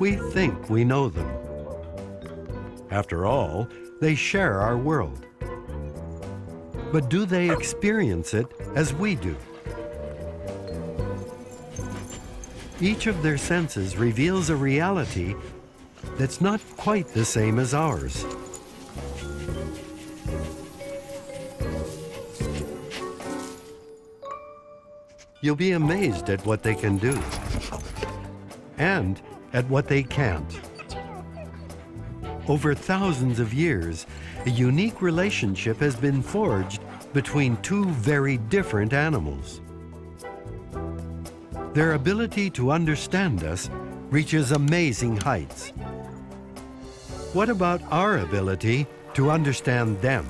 we think we know them. After all, they share our world. But do they experience it as we do? Each of their senses reveals a reality that's not quite the same as ours. You'll be amazed at what they can do and at what they can't. Over thousands of years, a unique relationship has been forged between two very different animals. Their ability to understand us reaches amazing heights. What about our ability to understand them?